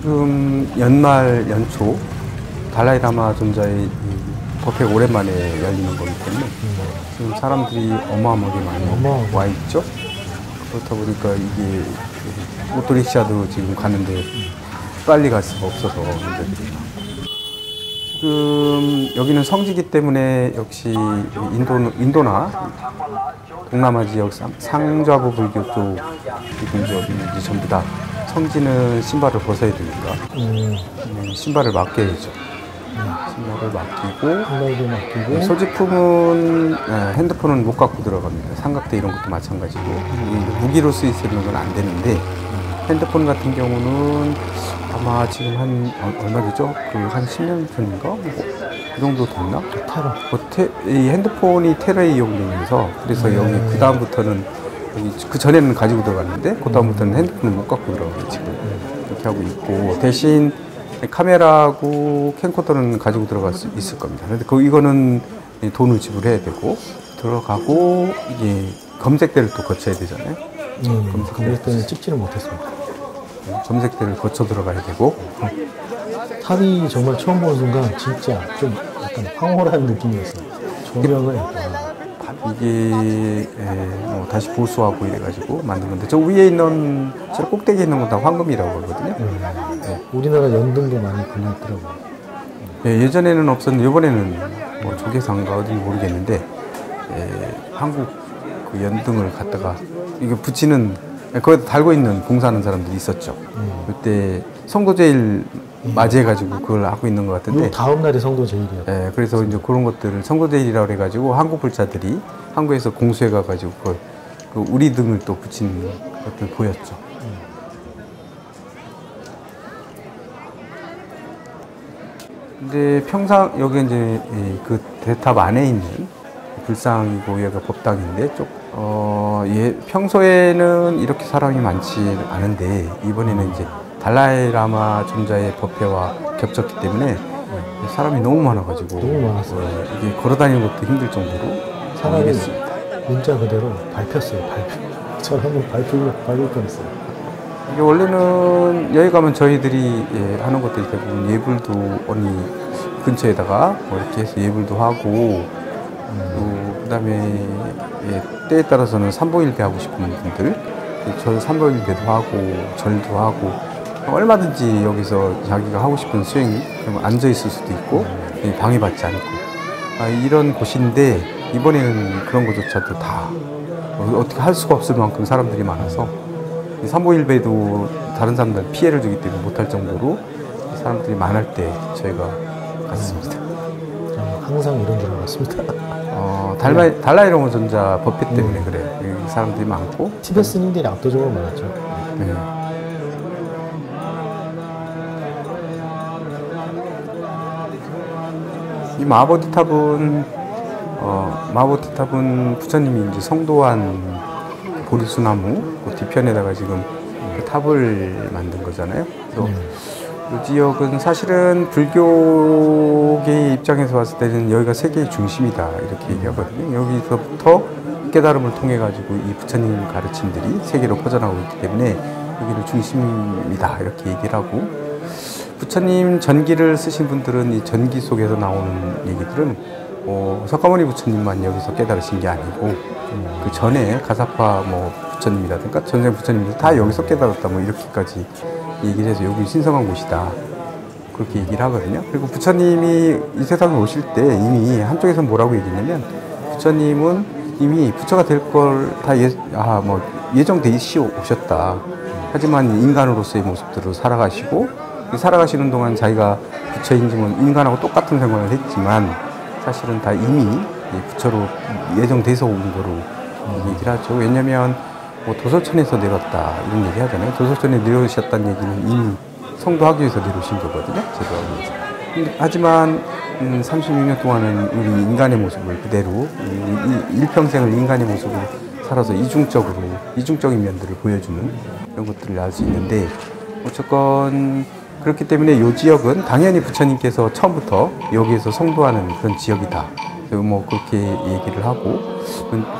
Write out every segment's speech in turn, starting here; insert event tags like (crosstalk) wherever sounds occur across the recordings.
지금 연말 연초 달라이 라마 존자의 이 법회가 오랜만에 열리는 거기 때문에 지금 사람들이 어마어마하게 많이 어마어마하게. 와 있죠. 그렇다 보니까 이게 오토리క్ష아도 지금 가는데 빨리 갈 수가 없어서 문제들이 지금 여기는 성지기 때문에 역시 인도, 인도나 동남아 지역 상- 상좌부 불교 쪽 이분들이 이제 전부 다 성지는 신발을 벗어야 되니까 음, 음, 신발을 맡겨야죠. 신발을 맡기고 맡기고 소지품은 예, 핸드폰은 못 갖고 들어갑니다. 삼각대 이런 것도 마찬가지고 이 무기로 있는 건 안 되는데 핸드폰 같은 경우는 아마 지금 한 어, 얼마 되죠? 그 한 10년 전인가? 뭐, 그 정도 됐나? 테러. 뭐 테- 이 핸드폰이 테러에 이용되면서 그래서 여기 그 다음부터는 그 전에는 가지고 들어갔는데 그 다음부터는 핸드폰을 못 갖고 들어가요 지금 이렇게 하고 있고 대신 카메라하고 캠코더는 가지고 들어갈 수 있을 겁니다. 근데 그 이거는 돈을 지불해야 되고 들어가고 이게 검색대를 또 거쳐야 되잖아요. 음, 검색 때는 찍지는 못했습니다. 검색대를 거쳐 들어가야 되고 탑이 정말 처음 보는 순간 진짜 좀 약간 황홀한 느낌이었어요. 조명을 약간 이게 에, 뭐 다시 보수하고 이래가지고 만든 건데 저 위에 있는 저 꼭대기에 있는 건 다 황금이라고 그러거든요. 네. 우리나라 연등도 많이 걸려있더라고요. 예, 예전에는 없었는데 이번에는 뭐 조계상가 어디 모르겠는데 예, 한국 그 연등을 갖다가 이거 붙이는 예, 거기다 달고 있는 봉사하는 사람들이 있었죠. 그때 성도제일 맞이해가지고 그걸 하고 있는 것 같은데 다음 날이 성도 제일이에요. 예, 그래서 이제 그런 것들을 성도제일이라고 해가지고 한국 불자들이 한국에서 공수해 가가지고 그걸 그 우리 등을 또 붙이는 것들 보였죠. 근데 평상 여기 이제 이그 대탑 안에 있는 불상이고 여기가 법당인데 쪽 어, 예, 평소에는 이렇게 사람이 많지 않은데 이번에는 이제 달라이 라마 존자의 법회와 겹쳤기 때문에 사람이 너무 많아가지고 너무 많았어요. 어, 이게 걸어다니는 것도 힘들 정도로 사람이. 문자 그대로 밟혔어요. 밟혀. (laughs) 저는 한번 밟을, 밟을 뻔했어요. 이게 원래는 여기 가면 저희들이 예, 하는 것들이 대부분 예불도 언니 근처에다가 뭐 이렇게 해서 예불도 하고 또 그다음에 예, 때에 따라서는 삼보일배 하고 싶은 분들 절 삼보일배도 하고 절도 하고 얼마든지 여기서 자기가 하고 싶은 수행이 그럼 앉아 있을 수도 있고 예, 방해받지 않고 아, 이런 곳인데 이번에는 그런 것조차도 다 어, 어떻게 할 수가 없을 만큼 사람들이 많아서 삼보일배도 다른 사람들 피해를 주기 때문에 못할 정도로 사람들이 많을 때 저희가 갔습니다. 저는 항상 이런 데로 갔습니다. 어, 달라이, 달라이로마 전자 법회 때문에 그래요. 여기 사람들이 많고. 티베트 스님들이 압도적으로 많았죠. 네. 이 마보디탑은 어, 마보디탑은 부처님이 이제 성도한 보리수나무 그 뒤편에다가 지금 그 탑을 만든 거잖아요. 그래서 이 지역은 사실은 불교계의 입장에서 봤을 때는 여기가 세계의 중심이다 이렇게 얘기하거든요. 여기서부터 깨달음을 통해 가지고 이 부처님 가르침들이 세계로 퍼져나가고 있기 때문에 여기를 중심이다 이렇게 얘기를 하고 부처님 전기를 쓰신 분들은 이 전기 속에서 나오는 얘기들은 어, 석가모니 부처님만 여기서 깨달으신 게 아니고 그 전에 가사파 뭐 부처님이라든가 전생 부처님들 다 여기서 깨달았다 뭐 이렇게까지 얘기를 해서 여기 신성한 곳이다 그렇게 얘기를 하거든요. 그리고 부처님이 이 세상에 오실 때 이미 한쪽에서 뭐라고 얘기했냐면 부처님은 이미 부처가 될 걸 다 예, 아, 뭐 예정돼 있이 오셨다. 하지만 인간으로서의 모습대로 살아가시고 이 살아가시는 동안 자기가 부처 인증은 인간하고 똑같은 생활을 했지만 사실은 다 이미 이 부처로 예정돼서 온 거로 얘기를 하죠. 왜냐면 뭐 도서천에서 내렸다 이런 얘기 하잖아요. 도서천에 내려오셨다는 얘기는 이미 성도하기 위해서 내려오신 거거든요. 제도 하기 위해서. 근데 하지만 음, 36년 동안은 우리 인간의 모습을 그대로 일평생을 인간의 모습을 살아서 이중적으로 이중적인 면들을 보여주는 이런 것들을 알 수 있는데 어쨌건 그렇기 때문에 이 지역은 당연히 부처님께서 처음부터 여기에서 성도하는 그런 지역이다. 뭐 그렇게 얘기를 하고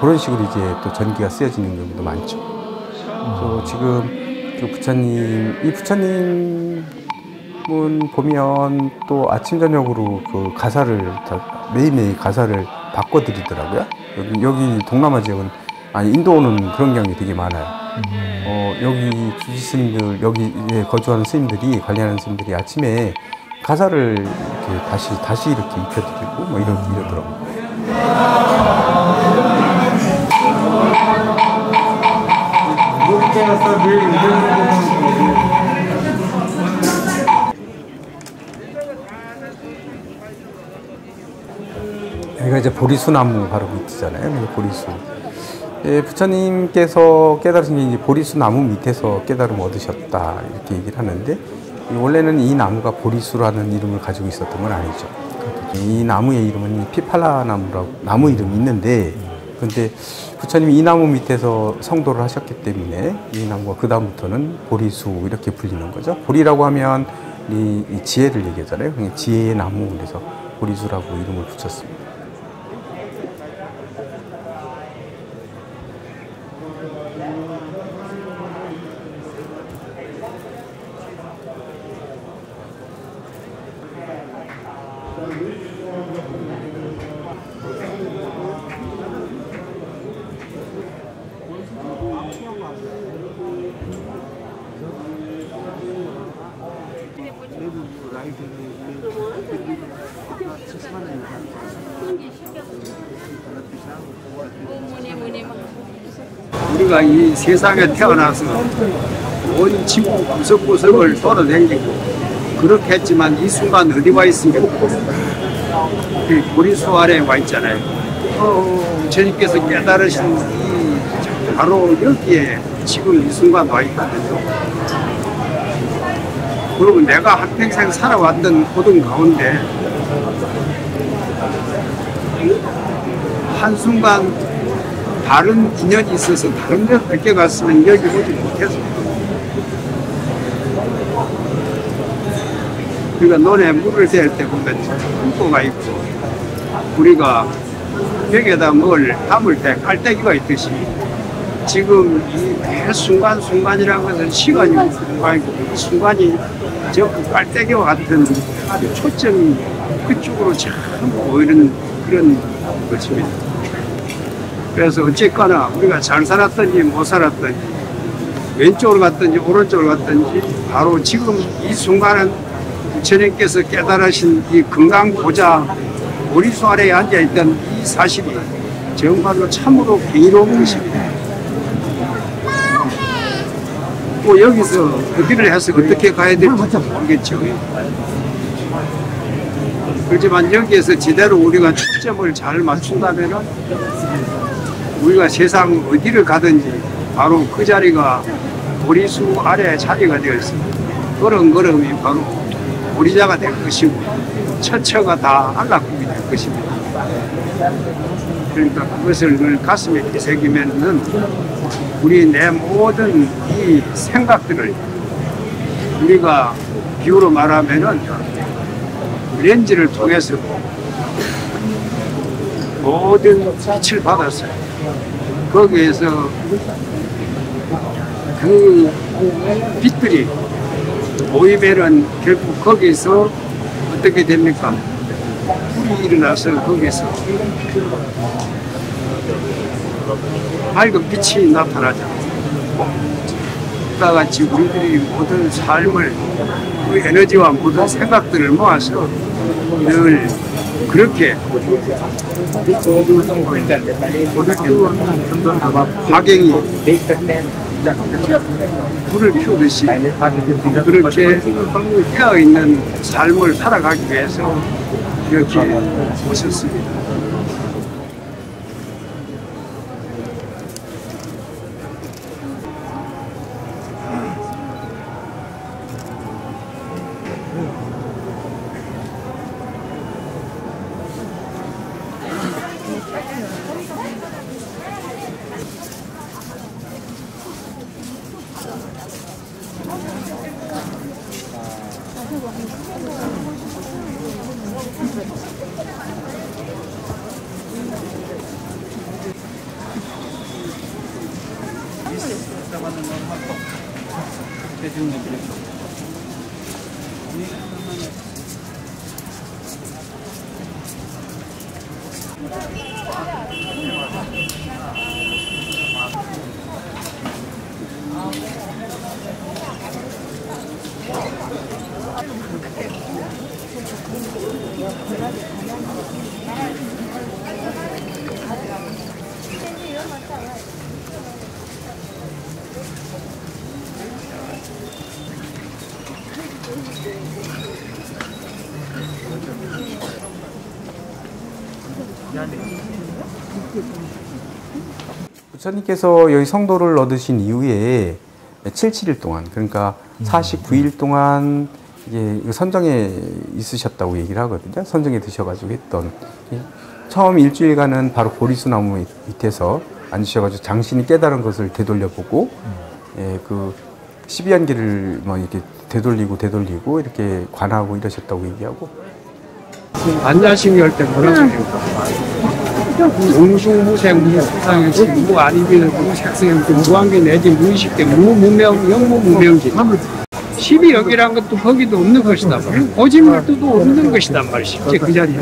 그런 식으로 이제 또 전기가 쓰여지는 경우도 많죠. 그래서 지금 그 부처님 이 부처님은 보면 또 아침 저녁으로 그 가사를 다 매일매일 가사를 바꿔드리더라고요. 여기 여기 동남아 지역은 아니 인도는 그런 경향이 되게 많아요. 어, 여기 주지 스님들 여기에 거주하는 스님들이 관리하는 스님들이 아침에 가사를 이렇게 다시 다시 이렇게 입혀드리고 뭐 이런 이러더라고요. 여기가 이제 보리수 나무 바로 밑이잖아요. 보리수. 예, 부처님께서 깨달으신 게 이제 보리수 나무 밑에서 깨달음 얻으셨다 이렇게 얘기를 하는데 이 원래는 이 나무가 보리수라는 이름을 가지고 있었던 건 아니죠. 이 나무의 이름은 피팔라 나무라고 나무 이름이 있는데 근데 부처님이 이 나무 밑에서 성도를 하셨기 때문에 이 나무가 그 다음부터는 보리수 이렇게 불리는 거죠. 보리라고 하면 이, 이 지혜를 얘기하잖아요. 지혜의 나무 그래서 보리수라고 이름을 붙였습니다. 우리가 이 세상에 태어나서 온 지구 구석구석을 돌아다니고 그렇게 했지만 이 순간 어디 와 있습니까? 그 보리수 아래에 와 있잖아요. 주님께서 깨달으신 이 바로 여기에 지금 이 순간 와 있거든요. 그리고 내가 한평생 살아왔던 고등 가운데 한순간 다른 인연이 있어서 다른 데로 뺏겨갔으면 여기 오지 못했어. 우리가 논에 물을 댈 때 보면 흠보가 있고 우리가 벽에다 뭘 담을 때 깔때기가 있듯이 지금 이매 순간순간이라는 것은 시간이 아니고 그 순간이 저 깔때기와 같은 초점이 그쪽으로 전부 보이는 그런 것입니다. 그래서 어쨌거나 우리가 잘 살았든지 못 살았든지 왼쪽으로 갔든지 오른쪽으로 갔든지 바로 지금 이 순간은 부처님께서 깨달으신 이 건강 보자 머리수 아래에 앉아있던 이 사실이 정말로 참으로 경이로운 것입니다. 또 여기서 어디를 해서 어떻게 가야 될지 모르겠죠. 그렇지만 여기에서 제대로 우리가 초점을 잘 맞춘다면 우리가 세상 어디를 가든지 바로 그 자리가 보리수 아래 자리가 되어 있습니다. 걸음걸음이 바로 보리자가 될 것이고 처처가 다 안락국이 될 것입니다. 그러니까 그것을 늘 가슴에 새기면은 우리 내 모든 이 생각들을 우리가 비유로 말하면은 렌즈를 통해서 모든 빛을 받았어요. 거기에서 그 빛들이 모이면은 결국 거기서 어떻게 됩니까? 불이 일어나서 거기서 밝은 빛이 나타나죠. 이와 같이 우리들이 모든 삶을 그 에너지와 모든 생각들을 모아서 늘 그렇게 화경이 불을 피우듯이 그렇게 깨어있는 삶을 살아가기 위해서 이렇게 오셨습니다. 있어. 잡았는 건 맞고. 대중님 그랬죠. 부처님께서 여기 성도를 얻으신 이후에 7, 7일 동안 그러니까 49일 동안 이게 선정에 있으셨다고 얘기를 하거든요. 선정에 드셔가지고 했던. 예. 처음 일주일간은 바로 보리수나무 밑에서 앉으셔가지고 장신이 깨달은 것을 되돌려보고 예, 그 12연기를 뭐 이렇게 되돌리고 되돌리고 이렇게 관하고 이러셨다고 얘기하고. 반자심이 할때 뭐라 그래 요? 무중무생 무상행시 무 아니면 무색생 무관계 내지 무의식 때 무무명 영무무명지 12역이란 것도 거기도 없는 것이다 거짓말도 없는 것이다 말이 실제 그 자리에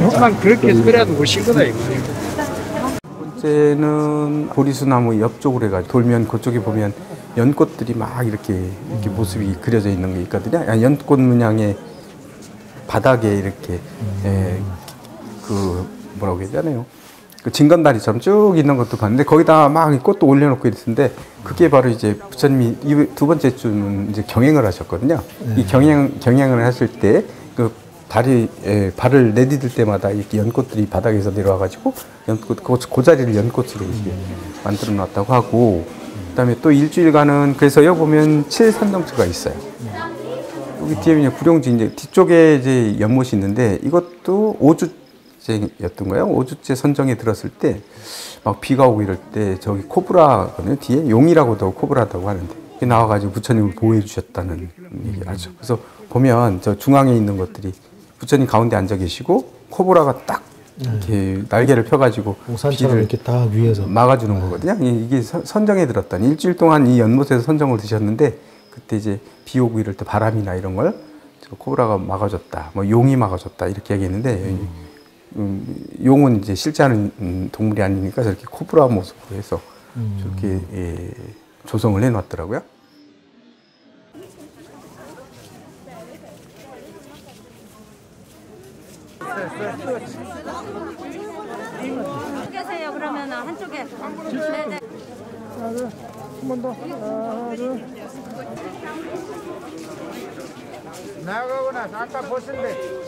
하지만 그렇게 그래도 오신 거다 이거예요 번째는 보리수나무 옆쪽으로 해가지고 돌면 그쪽에 보면 연꽃들이 막 이렇게 이렇게 모습이 그려져 있는 게 있거든요. 아, 연꽃 문양의 바닥에 이렇게 예, 그 뭐라고 해야 되나요? 그 진건다리처럼 쭉 있는 것도 봤는데 거기다 막이 꽃도 올려놓고 있는데 그게 바로 이제 부처님이 이 두 번째 주는 이제 경행을 하셨거든요. 이 경행 경행을 하실 때 그 다리 에 발을 내디딜 때마다 이렇게 연꽃들이 바닥에서 내려와가지고 연꽃 그, 그 자리를 연꽃으로 이렇게 만들어 놨다고 하고 그다음에 또 일주일간은 그래서 여기 보면 칠산정수가 있어요. 여기 뒤에 이제 구룡지 이제 뒤쪽에 이제 연못이 있는데 이것도 5주째였던 거예요. 5주째 선정에 들었을 때 막 비가 오고 이럴 때 저기 코브라거든요. 뒤에 용이라고도 코브라다고 하는데 나와가지고 부처님을 보호해 주셨다는 얘기를 하죠. 그래서 보면 저 중앙에 있는 것들이 부처님 가운데 앉아 계시고 코브라가 딱 이렇게 날개를 펴가지고 비를 이렇게 다 위에서 막아주는 거거든요. 이- 이게 선- 선정에 들었던 일주일 동안 이 연못에서 선정을 드셨는데 그때 이제 비 오고 이럴 때 바람이나 이런 걸저 코브라가 막아줬다, 뭐 용이 막아줬다 이렇게 얘기했는데 음, 용은 이제 실제하는 음, 동물이 아니니까 저렇게 코브라 모습으로 해서 저렇게 예, 조성을 해놨더라고요. 계세요 그러면 한쪽에. 네네. 나가거나 아까 벗은데